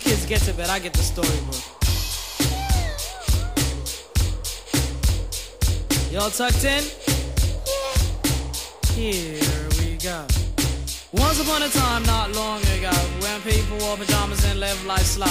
kids get to bed, I get the storybook. Y'all tucked in? Here we go. Once upon a time, not long ago, when people wore pajamas and lived life slow,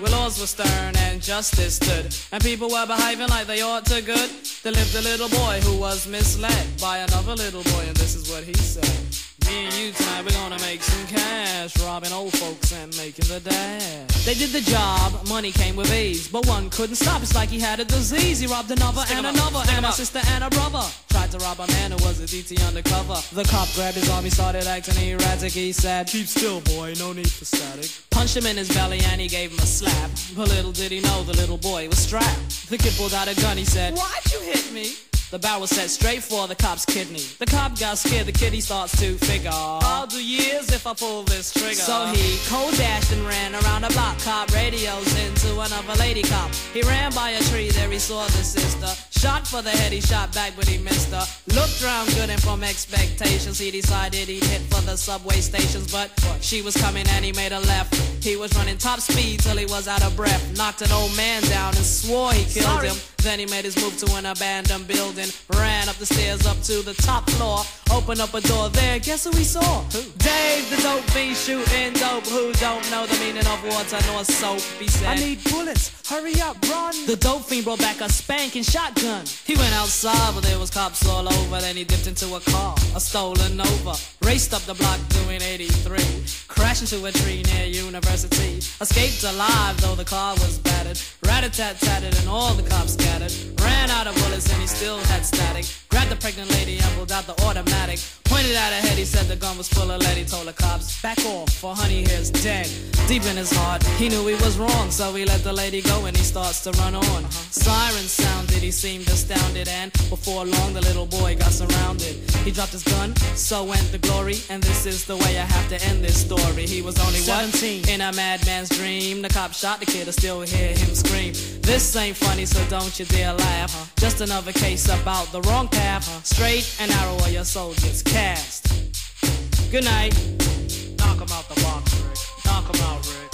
where laws were stern and justice stood, and people were behaving like they ought to good, there lived a little boy who was misled by another little boy, and this is what he said. Me and you tonight, we're gonna make some cash, robbing old folks and making the dash. They did the job, money came with ease, but one couldn't stop. It's like he had a disease. He robbed another Stick and 'em up, another stick 'em and a sister and a brother. Tried to rob a man who was a DT undercover. The cop grabbed his arm, he started acting erratic. He said, Keep still, boy, no need for static. Punched him in his belly and he gave him a slap. But little did he know the little boy was strapped. The kid pulled out a gun, he said, Why'd you hit me? The barrel set straight for the cop's kidney. The cop got scared, the he starts to figure. I'll do years if I pull this trigger. So he cold dashed and ran around the block. Cop radios into another lady cop. He ran by a tree, there he saw the sister. Shot for the head, he shot back, but he missed her. Looked round good and from expectations, he decided he'd hit for the subway stations. But she was coming and he made a left. He was running top speed till he was out of breath. Knocked an old man down and swore he killed Sorry. him. Then he made his move to an abandoned building. Ran up the stairs up to the top floor. Opened up a door there. Guess who he saw? Dave, the dope fiend shooting dope. Who don't know the meaning of water nor soap? He said. I need bullets. Hurry up, run. The dope fiend brought back a spanking shotgun. He went outside, but there was cops all over. Then he dipped into a car, a stolen Nova. Raced up the block doing 83. Crashed into a tree near University. Escaped alive, though the car was battered. Rat-a-tat-tatted and all the cops scattered. Ran out of bullets and he still had static. Grabbed the pregnant lady and pulled out the automatic. Pointed at her head, he said the gun was full of lead. He told the cops, back off, for honey here's dead. Deep in his heart, he knew he was wrong, so he let the lady go and he starts to run on. Sirens sounded, he seemed astounded, and before long the little boy got surrounded. He dropped his gun, so went the glory, and this is the way I have to end this story. He was only what? 17. In a madman's dream, the cop shot the kid, I still hear him scream. This ain't funny, so don't you dare laugh. Just another case about the wrong path. Straight and narrow are your soldiers cast. Good night. Knock 'em out the box, Rick. Knock 'em out, Rick.